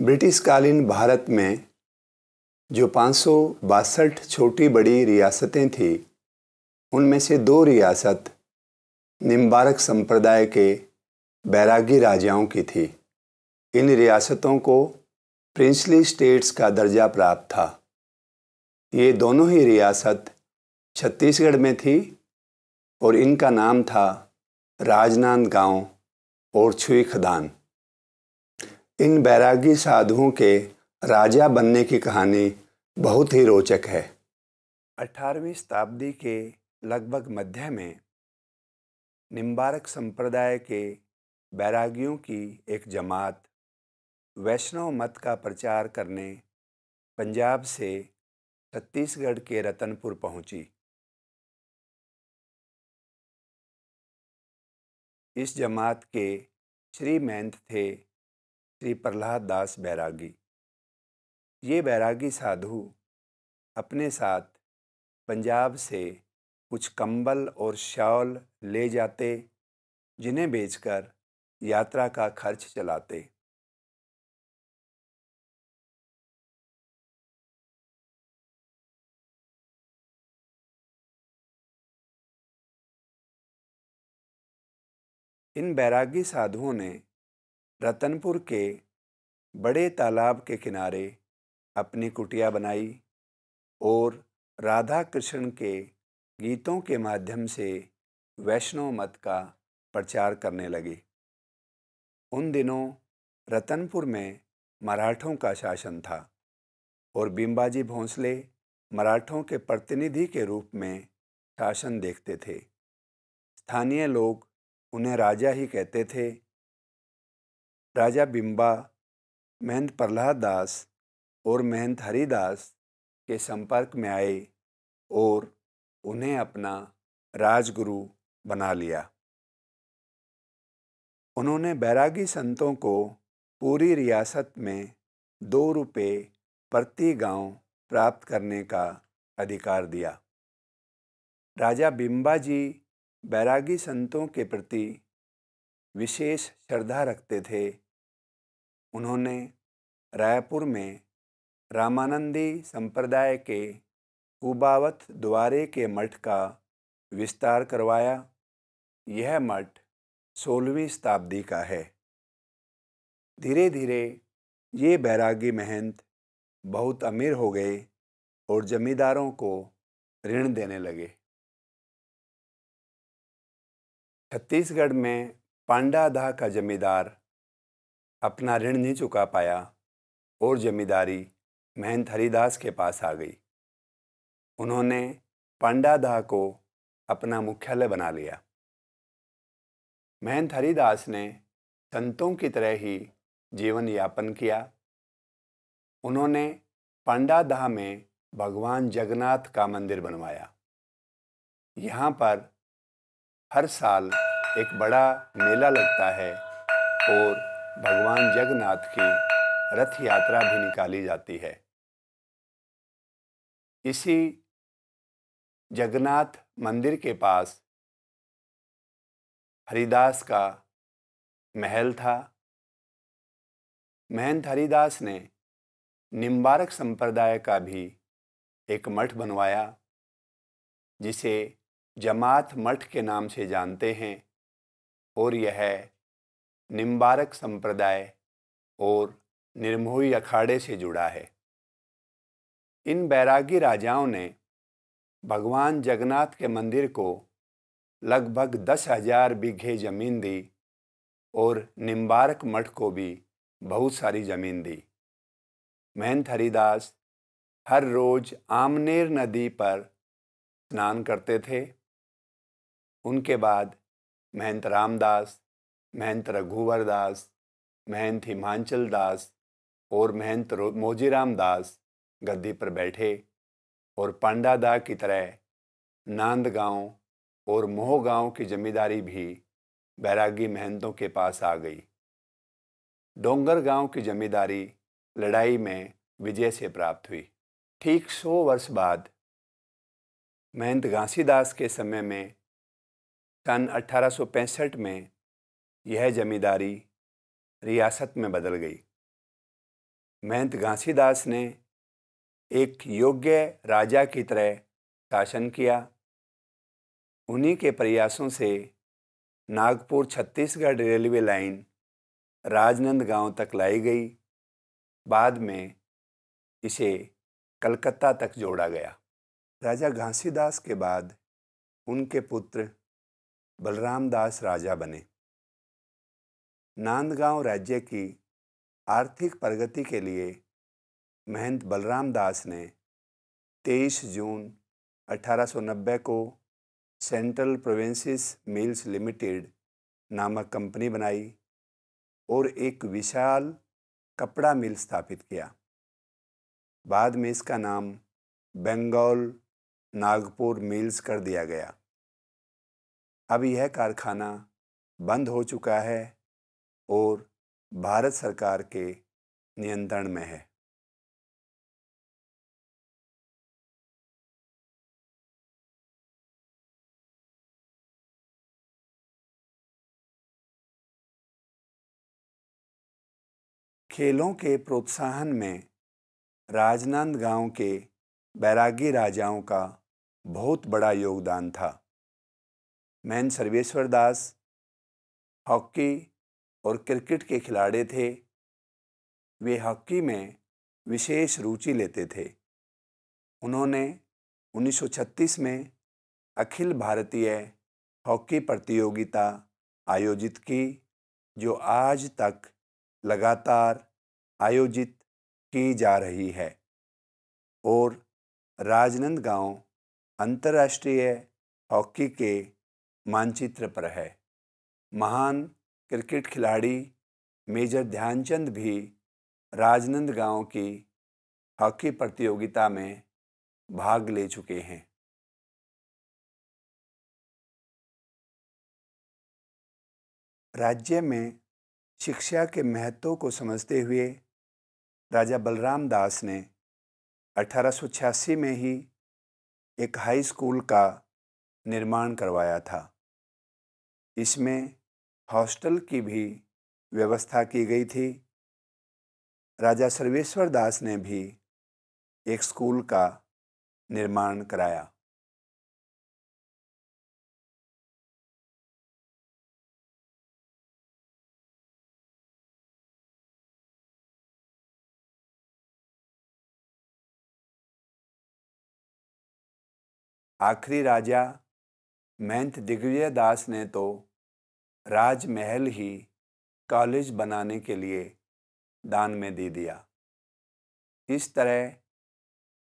ब्रिटिशकालीन भारत में जो पाँच सौ बासठ छोटी बड़ी रियासतें थी, उनमें से दो रियासत निम्बारक संप्रदाय के बैरागी राजाओं की थी। इन रियासतों को प्रिंसली स्टेट्स का दर्जा प्राप्त था। ये दोनों ही रियासत छत्तीसगढ़ में थी और इनका नाम था राजनांद गाँव और छुई खदान इन बैरागी साधुओं के राजा बनने की कहानी बहुत ही रोचक है। 18वीं शताब्दी के लगभग मध्य में निम्बारक संप्रदाय के बैरागियों की एक जमात वैष्णव मत का प्रचार करने पंजाब से छत्तीसगढ़ के रतनपुर पहुँची। इस जमात के श्री महंत थे श्री प्रहलाद दास बैरागी। ये बैरागी साधु अपने साथ पंजाब से कुछ कंबल और शॉल ले जाते, जिन्हें बेचकर यात्रा का खर्च चलाते। इन बैरागी साधुओं ने रतनपुर के बड़े तालाब के किनारे अपनी कुटिया बनाई और राधा कृष्ण के गीतों के माध्यम से वैष्णव मत का प्रचार करने लगे। उन दिनों रतनपुर में मराठों का शासन था और बिम्बाजी भोंसले मराठों के प्रतिनिधि के रूप में शासन देखते थे। स्थानीय लोग उन्हें राजा ही कहते थे राजा बिम्बा महंत प्रहलाद दास और महंत हरिदास के संपर्क में आए और उन्हें अपना राजगुरु बना लिया। उन्होंने बैरागी संतों को पूरी रियासत में दो रुपये प्रति गाँव प्राप्त करने का अधिकार दिया। राजा बिम्बा जी बैरागी संतों के प्रति विशेष श्रद्धा रखते थे उन्होंने रायपुर में रामानंदी संप्रदाय के कुबावत द्वारे के मठ का विस्तार करवाया। यह मठ सोलहवीं शताब्दी का है। धीरे धीरे ये बैरागी महंत बहुत अमीर हो गए और जमींदारों को ऋण देने लगे। छत्तीसगढ़ में पांडा पांडादा का जमींदार अपना ऋण नहीं चुका पाया और जमींदारी महंत हरिदास के पास आ गई। उन्होंने पांडादाह को अपना मुख्यालय बना लिया। महंत हरिदास ने संतों की तरह ही जीवन यापन किया। उन्होंने पांडादाह में भगवान जगन्नाथ का मंदिर बनवाया। यहाँ पर हर साल एक बड़ा मेला लगता है और भगवान जगन्नाथ की रथ यात्रा भी निकाली जाती है। इसी जगन्नाथ मंदिर के पास हरिदास का महल था। महंत हरिदास ने निम्बारक संप्रदाय का भी एक मठ बनवाया, जिसे जमात मठ के नाम से जानते हैं, और यह निम्बारक संप्रदाय और निर्मोही अखाड़े से जुड़ा है। इन बैरागी राजाओं ने भगवान जगन्नाथ के मंदिर को लगभग दस हज़ार बीघे ज़मीन दी और निम्बारक मठ को भी बहुत सारी ज़मीन दी। महंत हरिदास हर रोज आमनेर नदी पर स्नान करते थे। उनके बाद महंत रामदास महंत रघुवर दास महंत हिमांचल दास और महंत मोजीराम दास गद्दी पर बैठे और पांडादा की तरह नांद गाँव और मोह गाँव की जमींदारी भी बैरागी महंतों के पास आ गई। डोंगर गाँव की जमींदारी लड़ाई में विजय से प्राप्त हुई। ठीक सौ वर्ष बाद महंत घासीदास के समय में सन अठारह में यह जमींदारी रियासत में बदल गई। महंत घासीदास ने एक योग्य राजा की तरह शासन किया। उन्हीं के प्रयासों से Nagpur Chhattisgarh railway line Rajnandgaon तक लाई गई। बाद में इसे कलकत्ता तक जोड़ा गया। राजा घासीदास के बाद उनके पुत्र बलराम दास राजा बने। नांदगांव राज्य की आर्थिक प्रगति के लिए महंत बलराम दास ने 23 जून 1890 को सेंट्रल प्रोविंसेस मिल्स लिमिटेड नामक कंपनी बनाई और एक विशाल कपड़ा मिल स्थापित किया। बाद में इसका नाम बंगाल नागपुर मिल्स कर दिया गया। अब यह कारखाना बंद हो चुका है और भारत सरकार के नियंत्रण में है। खेलों के प्रोत्साहन में राजनांदगांव के बैरागी राजाओं का बहुत बड़ा योगदान था। मैन सर्वेश्वर दास, हॉकी और क्रिकेट के खिलाड़ी थे। वे हॉकी में विशेष रुचि लेते थे। उन्होंने 1936 में अखिल भारतीय हॉकी प्रतियोगिता आयोजित की, जो आज तक लगातार आयोजित की जा रही है और राजनांदगांव अंतर्राष्ट्रीय हॉकी के मानचित्र पर है। महान क्रिकेट खिलाड़ी मेजर ध्यानचंद भी राजनांदगांव की हॉकी प्रतियोगिता में भाग ले चुके हैं। राज्य में शिक्षा के महत्व को समझते हुए राजा बलराम दास ने अठारह सौ छियासी में ही एक हाई स्कूल का निर्माण करवाया था। इसमें हॉस्टल की भी व्यवस्था की गई थी। राजा सर्वेश्वर दास ने भी एक स्कूल का निर्माण कराया। आखिरी राजा महंत दिग्विजय दास ने तो राजमहल ही कॉलेज बनाने के लिए दान में दे दिया। इस तरह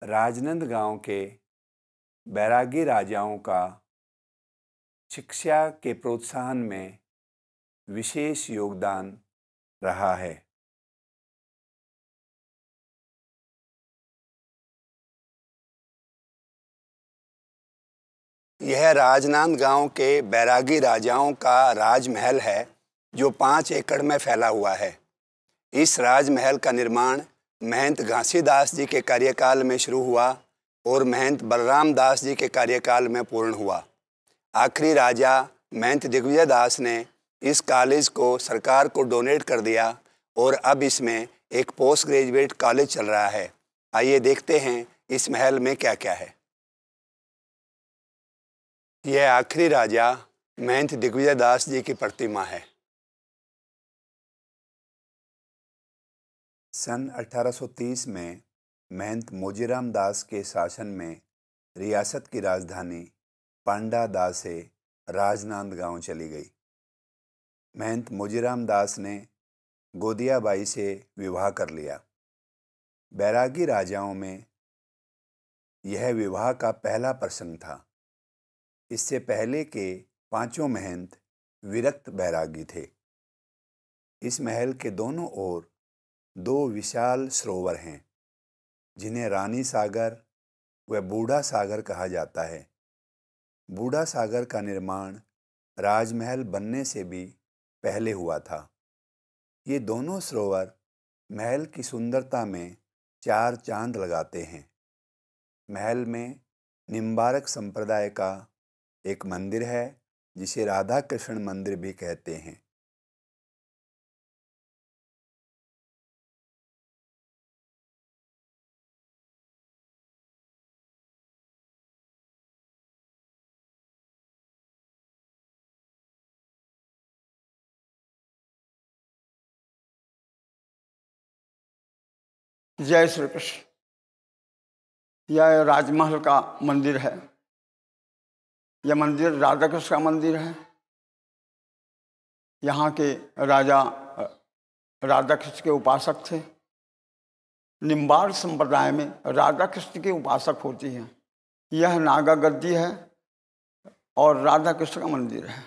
राजनंद गाँव के बैरागी राजाओं का शिक्षा के प्रोत्साहन में विशेष योगदान रहा है। यह राजनांद गाँव के बैरागी राजाओं का राजमहल है, जो पाँच एकड़ में फैला हुआ है। इस राजमहल का निर्माण महंत घासीदास जी के कार्यकाल में शुरू हुआ और महंत बलराम दास जी के कार्यकाल में पूर्ण हुआ। आखिरी राजा महंत दिग्विजय दास ने इस कॉलेज को सरकार को डोनेट कर दिया और अब इसमें एक पोस्ट ग्रेजुएट कॉलेज चल रहा है। आइए देखते हैं इस महल में क्या क्या है। यह आखिरी राजा महंत दिग्विजय दास जी की प्रतिमा है। सन 1830 में महंत मोजीराम दास के शासन में रियासत की राजधानी पांडा दास से राजनांद गाँव चली गई। महंत मोजीराम दास ने गोदियाबाई से विवाह कर लिया। बैरागी राजाओं में यह विवाह का पहला प्रसंग था। इससे पहले के पाँचों महंत विरक्त बैरागी थे। इस महल के दोनों ओर दो विशाल सरोवर हैं, जिन्हें रानी सागर व बूढ़ा सागर कहा जाता है। बूढ़ा सागर का निर्माण राजमहल बनने से भी पहले हुआ था। ये दोनों सरोवर महल की सुंदरता में चार चाँद लगाते हैं। महल में निम्बारक संप्रदाय का एक मंदिर है, जिसे राधा कृष्ण मंदिर भी कहते हैं। जय श्री कृष्ण। यह राजमहल का मंदिर है। यह मंदिर राधा कृष्ण का मंदिर है। यहाँ के राजा राधा कृष्ण के उपासक थे। निम्बार संप्रदाय में राधा कृष्ण के उपासक होती हैं। यह नागा गद्दी है और राधा कृष्ण का मंदिर है।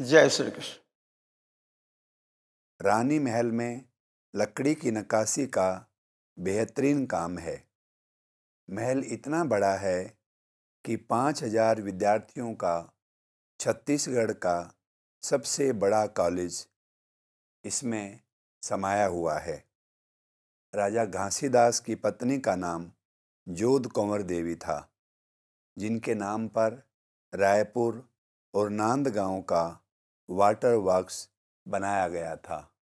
जय श्री कृष्ण। रानी महल में लकड़ी की नक्काशी का बेहतरीन काम है। महल इतना बड़ा है कि पाँच हज़ार विद्यार्थियों का छत्तीसगढ़ का सबसे बड़ा कॉलेज इसमें समाया हुआ है। राजा घासीदास की पत्नी का नाम जोध कंवर देवी था, जिनके नाम पर रायपुर और नांदगांव का वाटर वर्क्स बनाया गया था।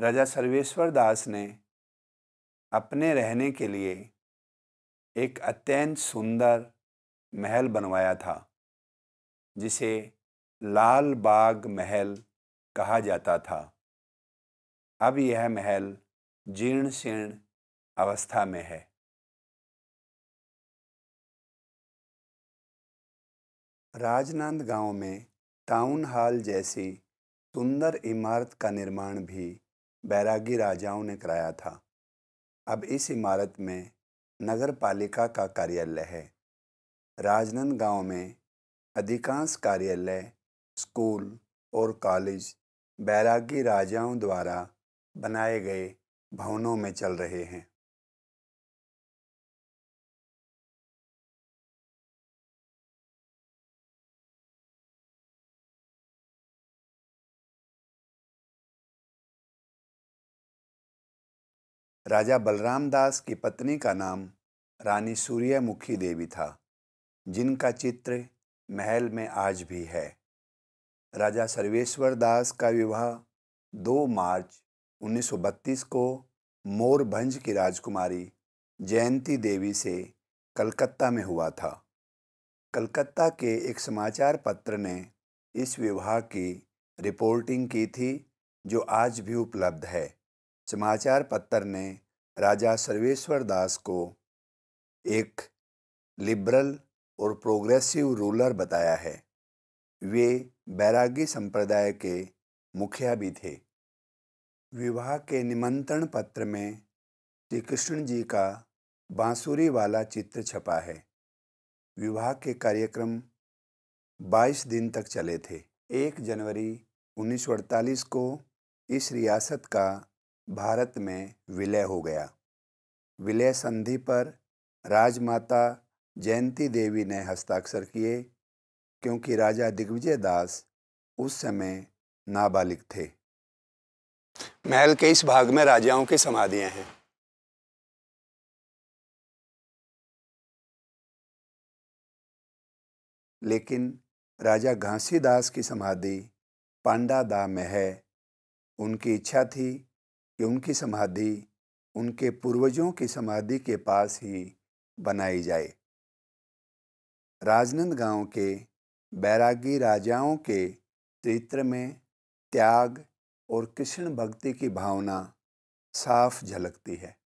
राजा सर्वेश्वर दास ने अपने रहने के लिए एक अत्यंत सुंदर महल बनवाया था, जिसे लाल बाग महल कहा जाता था। अब यह महल जीर्ण शीर्ण अवस्था में है। राजनांद गाँव में टाउन हॉल जैसी सुंदर इमारत का निर्माण भी बैरागी राजाओं ने कराया था। अब इस इमारत में नगर पालिका का कार्यालय है। राजनंद गाँव में अधिकांश कार्यालय, स्कूल और कॉलेज बैरागी राजाओं द्वारा बनाए गए भवनों में चल रहे हैं। राजा बलराम दास की पत्नी का नाम रानी सूर्यमुखी देवी था, जिनका चित्र महल में आज भी है। राजा सर्वेश्वर दास का विवाह 2 मार्च 1932 को मोरभंज की राजकुमारी जयंती देवी से कलकत्ता में हुआ था। कलकत्ता के एक समाचार पत्र ने इस विवाह की रिपोर्टिंग की थी, जो आज भी उपलब्ध है। समाचार पत्र ने राजा सर्वेश्वर दास को एक लिबरल और प्रोग्रेसिव रूलर बताया है। वे बैरागी संप्रदाय के मुखिया भी थे। विवाह के निमंत्रण पत्र में श्री कृष्ण जी का बांसुरी वाला चित्र छपा है। विवाह के कार्यक्रम 22 दिन तक चले थे। 1 जनवरी 1948 को इस रियासत का भारत में विलय हो गया। विलय संधि पर राजमाता जयंती देवी ने हस्ताक्षर किए, क्योंकि राजा दिग्विजय दास उस समय नाबालिग थे। महल के इस भाग में राजाओं की समाधियाँ हैं। लेकिन राजा घासीदास की समाधि पांडादा में है, उनकी इच्छा थी कि उनकी समाधि, उनके पूर्वजों की समाधि के पास ही बनाई जाए। राजनंद गाँव के बैरागी राजाओं के चरित्र में त्याग और कृष्ण भक्ति की भावना साफ़ झलकती है।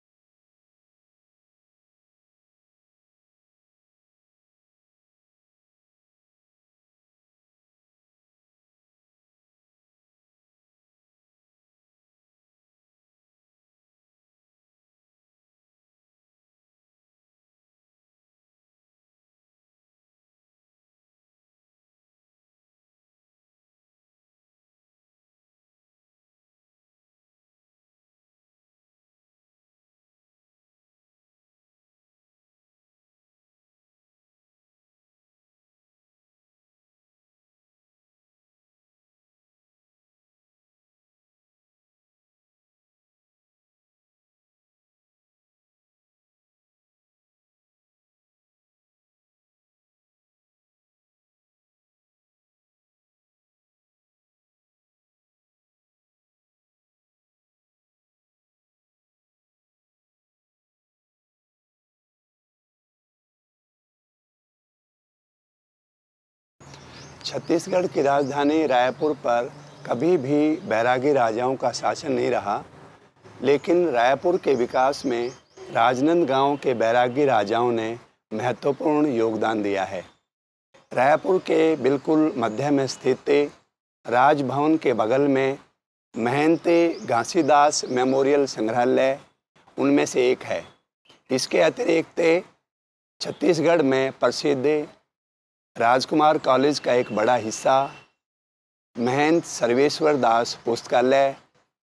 छत्तीसगढ़ की राजधानी रायपुर पर कभी भी बैरागी राजाओं का शासन नहीं रहा, लेकिन रायपुर के विकास में राजनांदगांव के बैरागी राजाओं ने महत्वपूर्ण योगदान दिया है। रायपुर के बिल्कुल मध्य में स्थित राजभवन के बगल में महंते घासीदास मेमोरियल संग्रहालय उनमें से एक है। इसके अतिरिक्त छत्तीसगढ़ में प्रसिद्ध राजकुमार कॉलेज का एक बड़ा हिस्सा महंत सर्वेश्वर दास पुस्तकालय,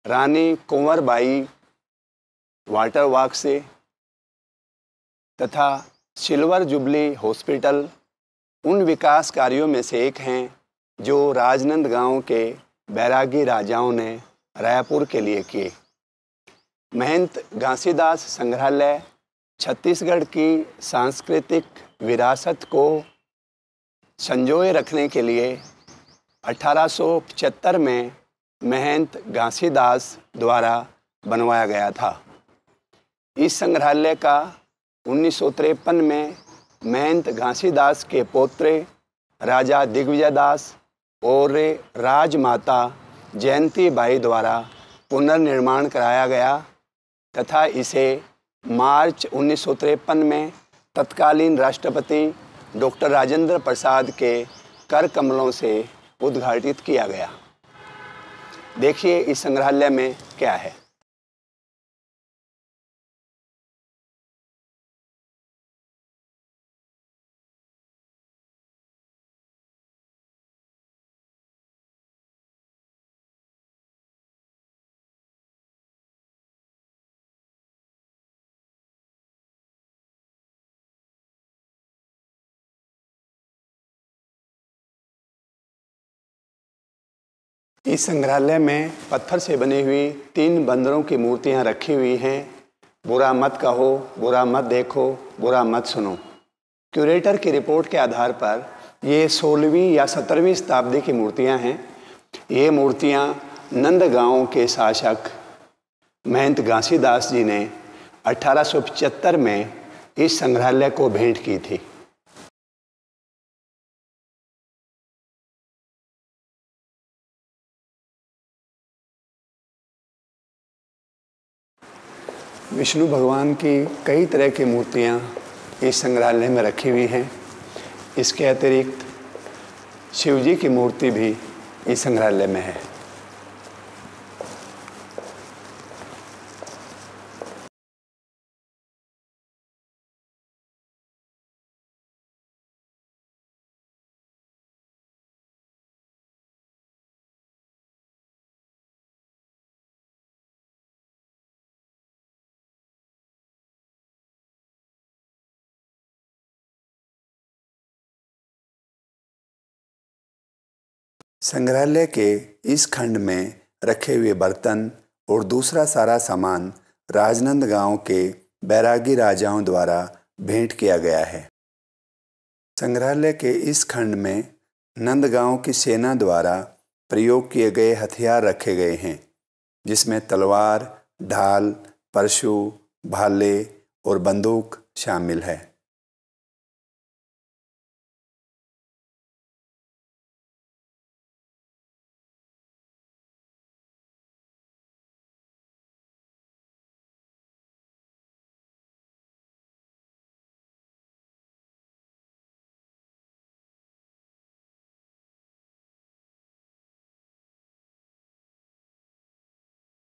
रानी कुंवरबाई वाटर वाक से तथा सिल्वर जुबली हॉस्पिटल उन विकास कार्यों में से एक हैं जो राजनंदगांव के बैरागी राजाओं ने रायपुर के लिए किए। महंत घासीदास संग्रहालय छत्तीसगढ़ की सांस्कृतिक विरासत को संजोए रखने के लिए 1875 में महंत घासीदास द्वारा बनवाया गया था। इस संग्रहालय का उन्नीस में महंत घासीदास के पोत्रे राजा दिग्विजय दास और राजमाता जयंती बाई द्वारा पुनर्निर्माण कराया गया तथा इसे मार्च उन्नीस सौ तिरपन में तत्कालीन राष्ट्रपति डॉक्टर राजेंद्र प्रसाद के कर कमलों से उद्घाटित किया गया। देखिए इस संग्रहालय में क्या है। इस संग्रहालय में पत्थर से बनी हुई तीन बंदरों की मूर्तियाँ रखी हुई हैं। बुरा मत कहो, बुरा मत देखो, बुरा मत सुनो। क्यूरेटर की रिपोर्ट के आधार पर ये सोलहवीं या सत्रहवीं शताब्दी की मूर्तियाँ हैं। ये मूर्तियाँ नंदगांव के शासक महंत घासीदास जी ने 1875 में इस संग्रहालय को भेंट की थी। विष्णु भगवान की कई तरह की मूर्तियाँ इस संग्रहालय में रखी हुई हैं। इसके अतिरिक्त शिवजी की मूर्ति भी इस संग्रहालय में है। संग्रहालय के इस खंड में रखे हुए बर्तन और दूसरा सारा सामान राजनंदगांव के बैरागी राजाओं द्वारा भेंट किया गया है। संग्रहालय के इस खंड में नंदगांव की सेना द्वारा प्रयोग किए गए हथियार रखे गए हैं, जिसमें तलवार, ढाल परशु भाले और बंदूक शामिल है।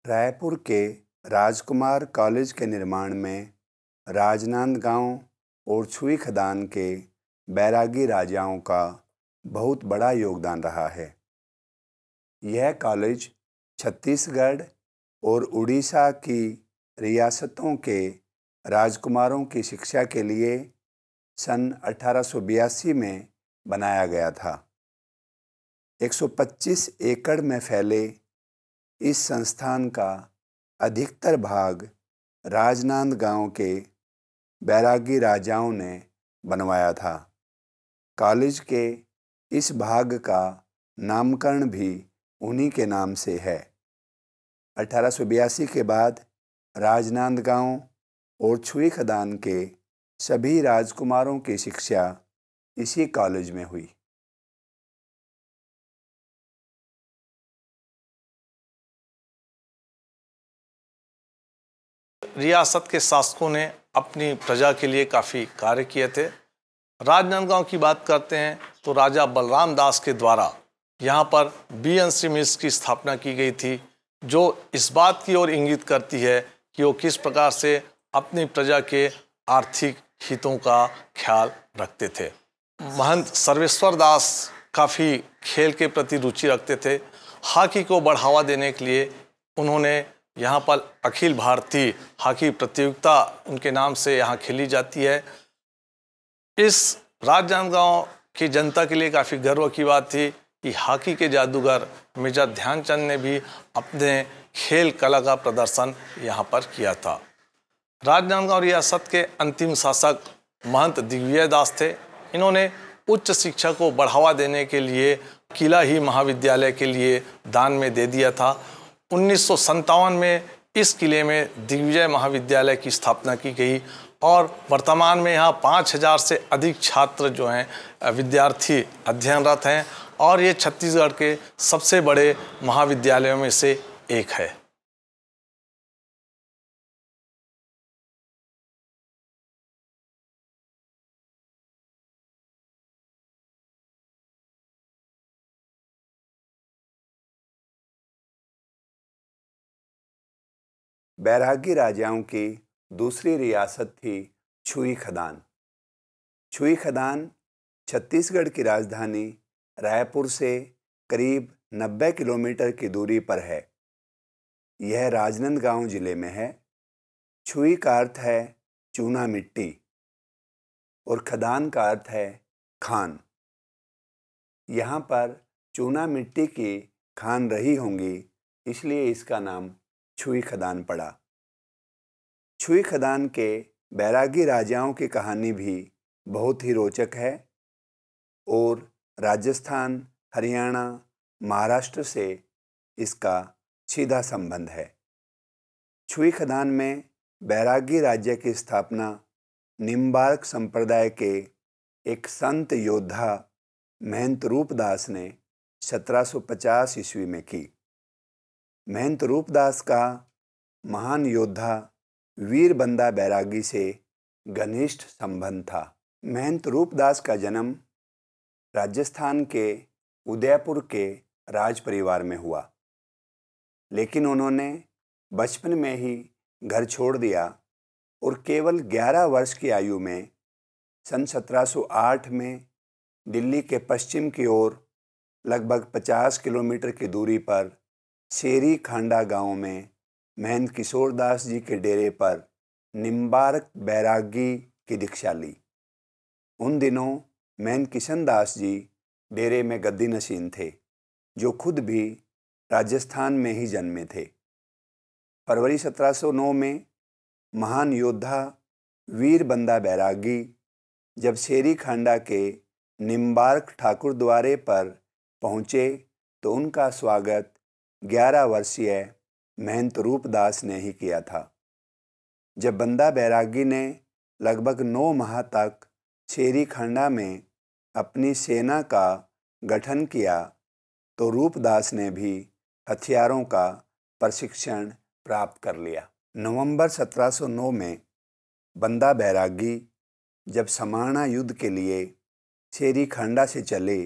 रायपुर के राजकुमार कॉलेज के निर्माण में राजनांदगांव और छुई खदान के बैरागी राजाओं का बहुत बड़ा योगदान रहा है। यह कॉलेज छत्तीसगढ़ और उड़ीसा की रियासतों के राजकुमारों की शिक्षा के लिए सन 1882 में बनाया गया था। 125 एकड़ में फैले इस संस्थान का अधिकतर भाग राजनांदगांव के बैरागी राजाओं ने बनवाया था। कॉलेज के इस भाग का नामकरण भी उन्हीं के नाम से है। अठारह सौ बयासी के बाद राजनांदगांव और छुई खदान के सभी राजकुमारों की शिक्षा इसी कॉलेज में हुई। रियासत के शासकों ने अपनी प्रजा के लिए काफ़ी कार्य किए थे। राजनांदगांव की बात करते हैं तो राजा बलराम दास के द्वारा यहाँ पर बी एन सी मिल्स की स्थापना की गई थी, जो इस बात की ओर इंगित करती है कि वो किस प्रकार से अपनी प्रजा के आर्थिक हितों का ख्याल रखते थे। महंत सर्वेश्वर दास काफ़ी खेल के प्रति रुचि रखते थे। हॉकी को बढ़ावा देने के लिए उन्होंने यहाँ पर अखिल भारतीय हॉकी प्रतियोगिता उनके नाम से यहाँ खेली जाती है। इस राजनांदगांव की जनता के लिए काफ़ी गर्व की बात थी कि हॉकी के जादूगर मेजर ध्यानचंद ने भी अपने खेल कला का प्रदर्शन यहाँ पर किया था। राजनांदगांव रियासत के अंतिम शासक महंत दिग्विजय दास थे। इन्होंने उच्च शिक्षा को बढ़ावा देने के लिए किला ही महाविद्यालय के लिए दान में दे दिया था। उन्नीस में इस किले में दिग्विजय महाविद्यालय की स्थापना की गई और वर्तमान में यहाँ पाँच हज़ार से अधिक छात्र जो हैं विद्यार्थी अध्ययनरत हैं और ये छत्तीसगढ़ के सबसे बड़े महाविद्यालयों में से एक है। बैरागी राजाओं की दूसरी रियासत थी छुई खदान। छुई खदान छत्तीसगढ़ की राजधानी रायपुर से करीब 90 किलोमीटर की दूरी पर है। यह राजनांदगांव ज़िले में है। छुई का अर्थ है चूना मिट्टी और खदान का अर्थ है खान। यहाँ पर चूना मिट्टी की खान रही होंगी, इसलिए इसका नाम छुई खदान पड़ा। छुई खदान के बैरागी राजाओं की कहानी भी बहुत ही रोचक है और राजस्थान, हरियाणा, महाराष्ट्र से इसका सीधा संबंध है। छुई खदान में बैरागी राज्य की स्थापना निम्बार्क संप्रदाय के एक संत योद्धा महंत रूपदास ने 1750 ईस्वी में की। महंत रूपदास का महान योद्धा वीर बंदा बैरागी से घनिष्ठ संबंध था। महंत रूपदास का जन्म राजस्थान के उदयपुर के राज परिवार में हुआ, लेकिन उन्होंने बचपन में ही घर छोड़ दिया और केवल 11 वर्ष की आयु में सन 1708 में दिल्ली के पश्चिम की ओर लगभग 50 किलोमीटर की दूरी पर शेरी खांडा गाँव में महंत किशोर दास जी के डेरे पर निम्बारक बैरागी की दीक्षा ली। उन दिनों महंत किशन दास जी डेरे में गद्दी नशीन थे, जो खुद भी राजस्थान में ही जन्मे थे। फरवरी 1709 में महान योद्धा वीर बंदा बैरागी जब शेरी खांडा के निम्बार्क ठाकुर द्वारे पर पहुँचे तो उनका स्वागत ग्यारह वर्षीय महंत रूपदास ने ही किया था। जब बंदा बैरागी ने लगभग नौ माह तक छेरी खंडा में अपनी सेना का गठन किया तो रूपदास ने भी हथियारों का प्रशिक्षण प्राप्त कर लिया। नवंबर 1709 में बंदा बैरागी जब समाणा युद्ध के लिए छेरी खंडा से चले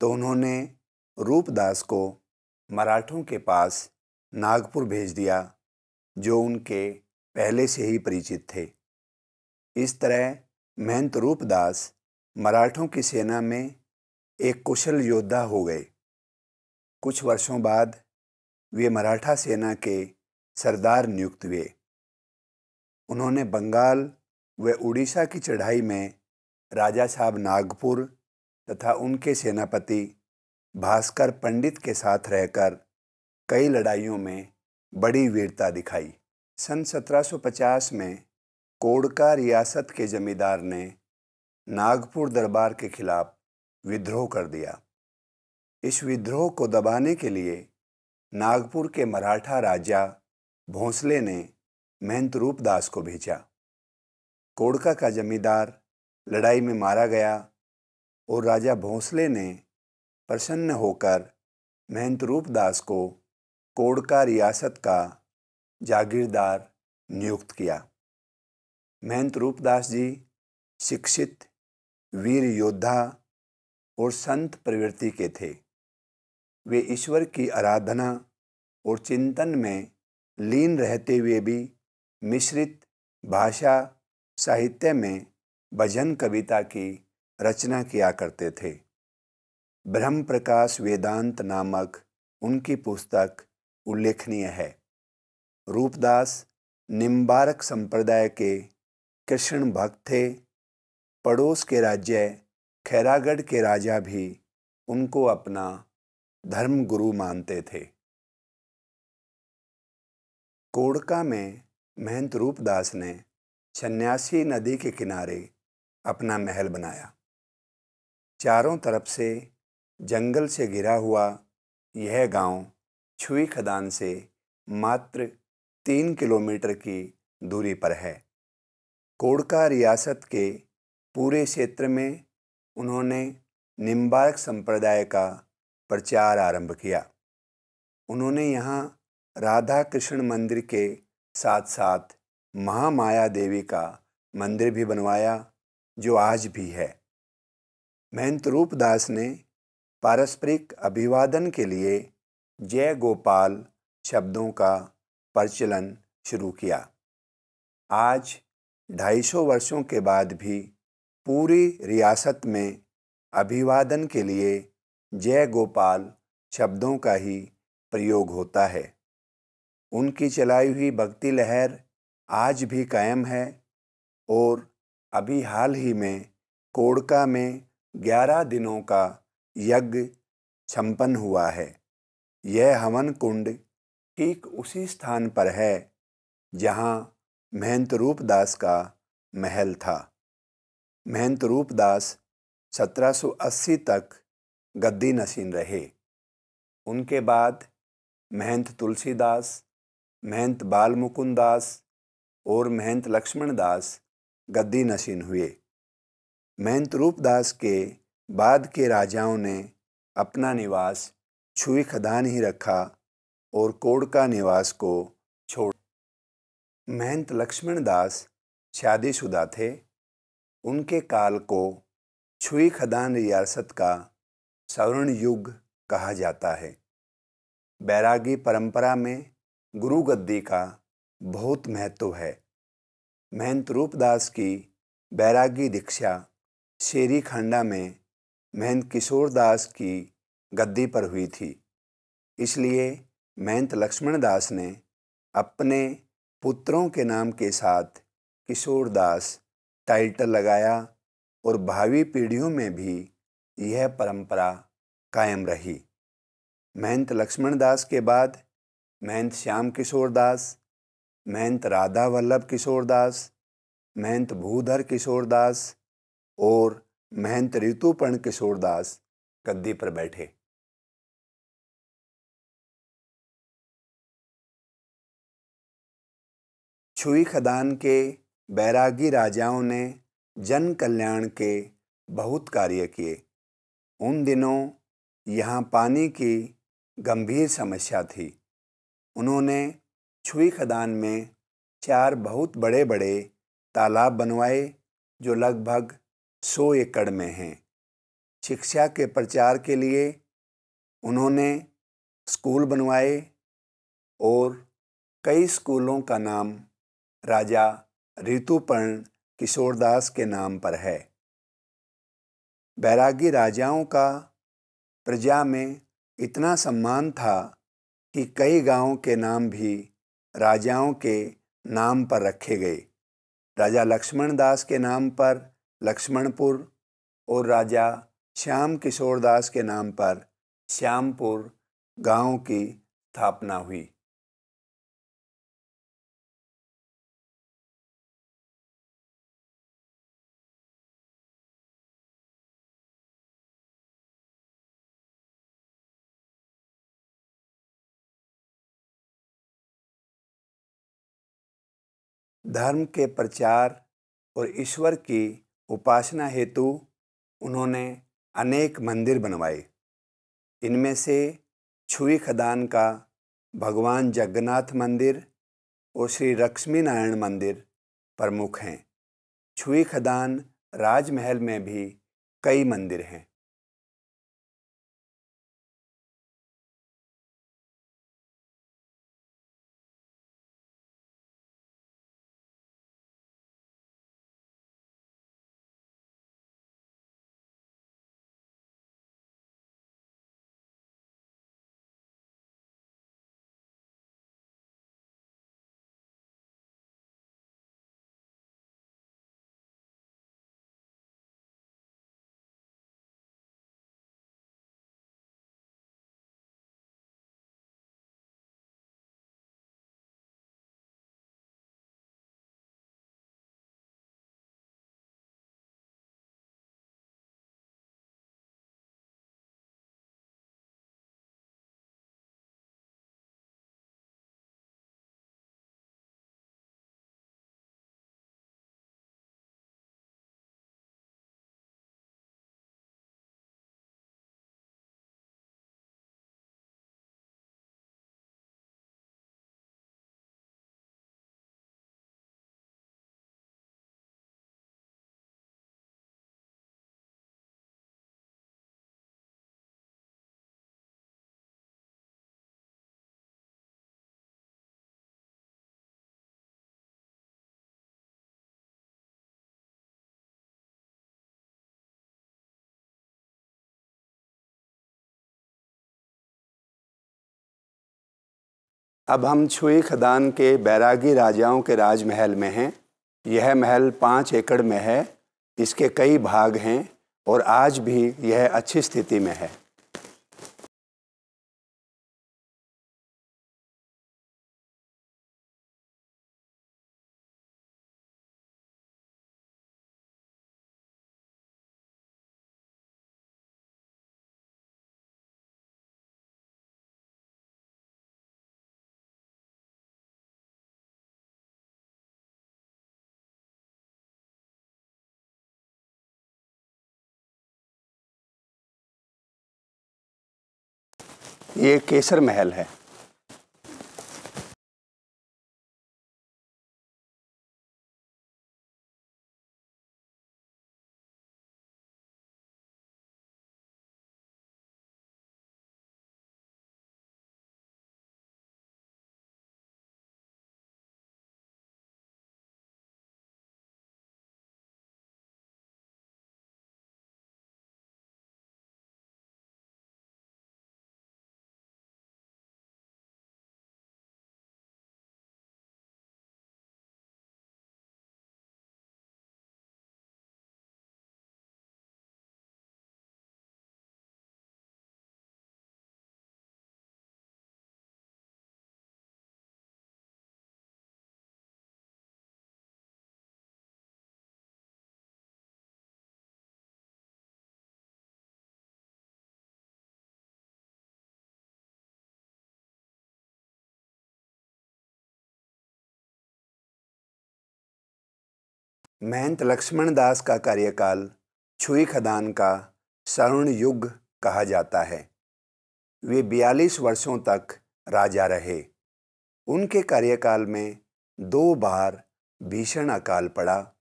तो उन्होंने रूपदास को मराठों के पास नागपुर भेज दिया, जो उनके पहले से ही परिचित थे। इस तरह महंत रूपदास मराठों की सेना में एक कुशल योद्धा हो गए। कुछ वर्षों बाद वे मराठा सेना के सरदार नियुक्त हुए। उन्होंने बंगाल व उड़ीसा की चढ़ाई में राजा साहब नागपुर तथा उनके सेनापति भास्कर पंडित के साथ रहकर कई लड़ाइयों में बड़ी वीरता दिखाई। सन 1750 में कोड़का रियासत के जमींदार ने नागपुर दरबार के खिलाफ विद्रोह कर दिया। इस विद्रोह को दबाने के लिए नागपुर के मराठा राजा भोंसले ने महंत रूपदास को भेजा। कोड़का का जमींदार लड़ाई में मारा गया और राजा भोंसले ने प्रसन्न होकर महंत रूपदास को कोड़का रियासत का जागीरदार नियुक्त किया। महंत रूपदास जी शिक्षित, वीर योद्धा और संत प्रवृत्ति के थे। वे ईश्वर की आराधना और चिंतन में लीन रहते हुए भी मिश्रित भाषा साहित्य में भजन कविता की रचना किया करते थे। ब्रह्म प्रकाश वेदांत नामक उनकी पुस्तक उल्लेखनीय है। रूपदास निम्बारक संप्रदाय के कृष्ण भक्त थे। पड़ोस के राज्य खैरागढ़ के राजा भी उनको अपना धर्म गुरु मानते थे। कोड़का में महंत रूपदास ने सन्यासी नदी के किनारे अपना महल बनाया। चारों तरफ़ से जंगल से घिरा हुआ यह गाँव छुई खदान से मात्र तीन किलोमीटर की दूरी पर है। कोड़का रियासत के पूरे क्षेत्र में उन्होंने निम्बारक संप्रदाय का प्रचार आरंभ किया। उन्होंने यहाँ राधा कृष्ण मंदिर के साथ साथ महामाया देवी का मंदिर भी बनवाया, जो आज भी है। महंत रूपदास ने पारस्परिक अभिवादन के लिए जय गोपाल शब्दों का प्रचलन शुरू किया। आज ढाई सौ वर्षों के बाद भी पूरी रियासत में अभिवादन के लिए जय गोपाल शब्दों का ही प्रयोग होता है। उनकी चलाई हुई भक्ति लहर आज भी कायम है और अभी हाल ही में कोड़का में ग्यारह दिनों का यज्ञ संपन्न हुआ है। यह हवन कुंड ठीक उसी स्थान पर है, जहाँ महंत रूपदास का महल था। महंत रूपदास 1780 तक गद्दी नशीन रहे। उनके बाद महंत तुलसीदास, महंत बाल दास और महंत लक्ष्मण दास गद्दी नशीन हुए। महंत रूपदास के बाद के राजाओं ने अपना निवास छुई खदान ही रखा और कोड़का निवास को छोड़। महंत लक्ष्मण दास शादीशुदा थे। उनके काल को छुई खदान रियासत का स्वर्ण युग कहा जाता है। बैरागी परंपरा में गुरु गद्दी का बहुत महत्व है। महंत रूपदास की बैरागी दीक्षा शेरी खंडा में महंत किशोर दास की गद्दी पर हुई थी। इसलिए महंत लक्ष्मण दास ने अपने पुत्रों के नाम के साथ किशोर दास टाइटल लगाया और भावी पीढ़ियों में भी यह परंपरा कायम रही। महंत लक्ष्मण दास के बाद महंत श्याम किशोर दास महंत राधा वल्लभ किशोर दास महंत भूधर किशोर दास और महंत ऋतुपर्ण किशोर दास गद्दी पर बैठे। छुई खदान के बैरागी राजाओं ने जन कल्याण के बहुत कार्य किए। उन दिनों यहाँ पानी की गंभीर समस्या थी। उन्होंने छुई खदान में चार बहुत बड़े बड़े तालाब बनवाए, जो लगभग सौ एकड़ में हैं। शिक्षा के प्रचार के लिए उन्होंने स्कूल बनवाए और कई स्कूलों का नाम राजा ऋतुपर्ण किशोरदास के नाम पर है। बैरागी राजाओं का प्रजा में इतना सम्मान था कि कई गाँवों के नाम भी राजाओं के नाम पर रखे गए। राजा लक्ष्मण दास के नाम पर लक्ष्मणपुर और राजा श्याम किशोर दास के नाम पर श्यामपुर गाँव की स्थापना हुई। धर्म के प्रचार और ईश्वर की उपासना हेतु उन्होंने अनेक मंदिर बनवाए। इनमें से छुई खदान का भगवान जगन्नाथ मंदिर और श्री लक्ष्मी नारायण मंदिर प्रमुख हैं। छुई खदान राजमहल में भी कई मंदिर हैं। अब हम छुई खदान के बैरागी राजाओं के राजमहल में हैं। यह महल पाँच एकड़ में है, इसके कई भाग हैं और आज भी यह अच्छी स्थिति में है। ये केसर महल है। महंत लक्ष्मण दास का कार्यकाल छुई खदान का स्वर्ण युग कहा जाता है। वे बयालीस वर्षों तक राजा रहे। उनके कार्यकाल में दो बार भीषण अकाल पड़ा।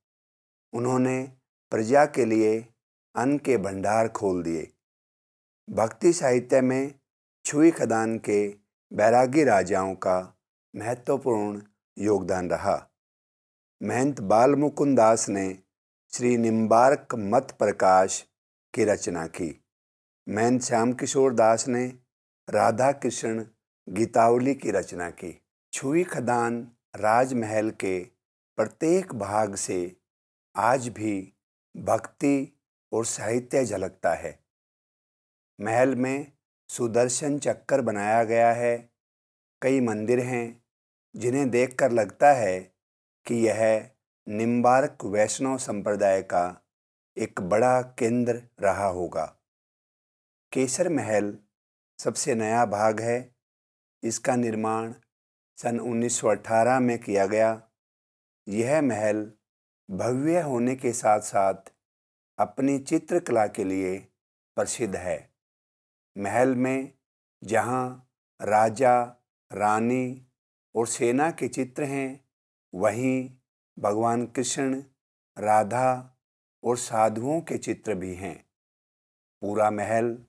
उन्होंने प्रजा के लिए अन्न के भंडार खोल दिए। भक्ति साहित्य में छुई खदान के बैरागी राजाओं का महत्वपूर्ण योगदान रहा। महंत बाल दास ने श्री निम्बार्क मत प्रकाश की रचना की। महंत श्याम किशोर दास ने राधा कृष्ण गीतावली की रचना की। छुई खदान राजमहल के प्रत्येक भाग से आज भी भक्ति और साहित्य झलकता है। महल में सुदर्शन चक्कर बनाया गया है। कई मंदिर हैं जिन्हें देखकर लगता है कि यह निम्बार्क वैष्णव संप्रदाय का एक बड़ा केंद्र रहा होगा। केसर महल सबसे नया भाग है। इसका निर्माण सन 1918 में किया गया। यह महल भव्य होने के साथ साथ अपनी चित्रकला के लिए प्रसिद्ध है। महल में जहाँ राजा, रानी और सेना के चित्र हैं वहीं भगवान कृष्ण, राधा और साधुओं के चित्र भी हैं। पूरा महल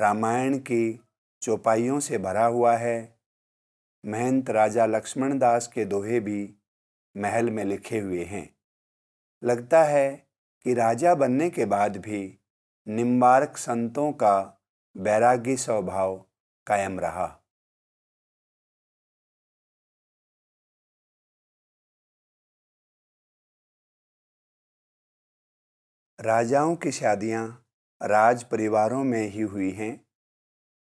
रामायण की चौपाइयों से भरा हुआ है। महंत राजा लक्ष्मण दास के दोहे भी महल में लिखे हुए हैं। लगता है कि राजा बनने के बाद भी निम्बार्क संतों का बैरागी स्वभाव कायम रहा। राजाओं की शादियाँ राज परिवारों में ही हुई हैं।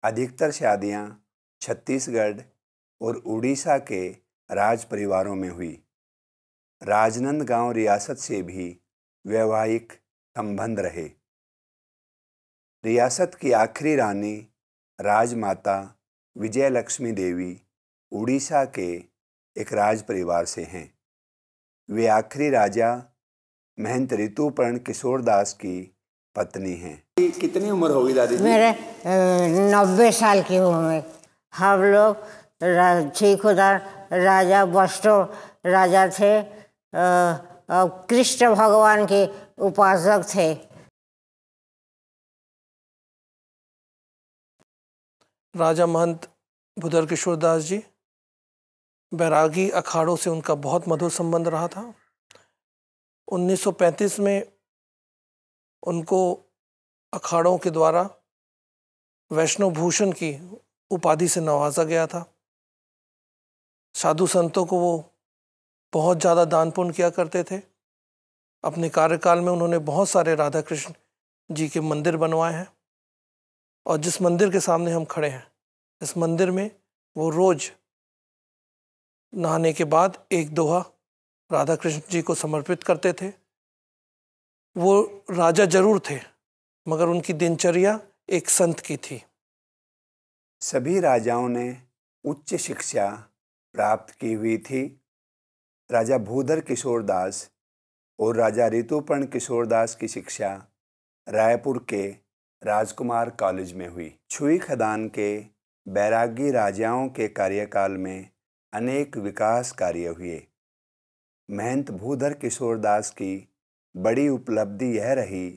अधिकतर शादियाँ छत्तीसगढ़ और उड़ीसा के राज परिवारों में हुई। राजनंदगांव रियासत से भी वैवाहिक संबंध रहे। रियासत की आखिरी रानी राजमाता विजय लक्ष्मी देवी उड़ीसा के एक राज परिवार से हैं। वे आखिरी राजा महंत ऋतुपर्ण किशोर दास की पत्नी हैं। कितनी उम्र होगी दादी मेरे नब्बे साल की उम्र हम लोग ठीक खुदा राजा वस्तु राजा थे कृष्ण भगवान के उपासक थे। राजा महंत भुदर किशोर दास जी बैरागी अखाड़ों से उनका बहुत मधुर संबंध रहा था। 1935 में उनको अखाड़ों के द्वारा वैष्णव भूषण की उपाधि से नवाजा गया था। साधु संतों को वो बहुत ज़्यादा दान पुण्य किया करते थे। अपने कार्यकाल में उन्होंने बहुत सारे राधा कृष्ण जी के मंदिर बनवाए हैं और जिस मंदिर के सामने हम खड़े हैं, इस मंदिर में वो रोज नहाने के बाद एक दोहा राधा कृष्ण जी को समर्पित करते थे। वो राजा ज़रूर थे, मगर उनकी दिनचर्या एक संत की थी। सभी राजाओं ने उच्च शिक्षा प्राप्त की हुई थी। राजा भूधर किशोर दास और राजा ऋतुपर्ण किशोर दास की शिक्षा रायपुर के राजकुमार कॉलेज में हुई। छुई खदान के बैरागी राजाओं के कार्यकाल में अनेक विकास कार्य हुए। महंत भूधर किशोर दास की बड़ी उपलब्धि यह रही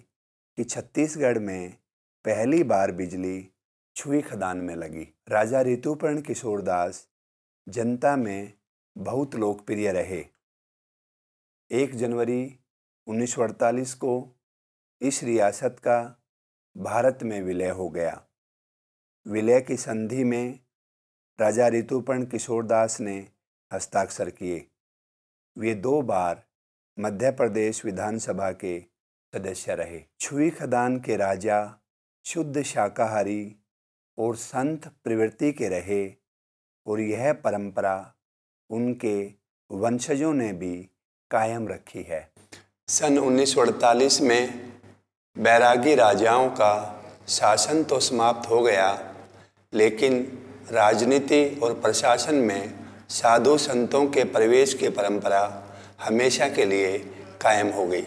कि छत्तीसगढ़ में पहली बार बिजली छुई खदान में लगी। राजा ऋतुपर्ण किशोर दास जनता में बहुत लोकप्रिय रहे। एक जनवरी उन्नीस सौ अड़तालीस को इस रियासत का भारत में विलय हो गया। विलय की संधि में राजा ऋतुपर्ण किशोर दास ने हस्ताक्षर किए। वे दो बार मध्य प्रदेश विधानसभा के सदस्य रहे। छुई खदान के राजा, शुद्ध शाकाहारी और संत प्रवृत्ति के रहे और यह परंपरा उनके वंशजों ने भी कायम रखी है। सन 1948 में बैरागी राजाओं का शासन तो समाप्त हो गया, लेकिन राजनीति और प्रशासन में साधु संतों के प्रवेश की परंपरा हमेशा के लिए कायम हो गई।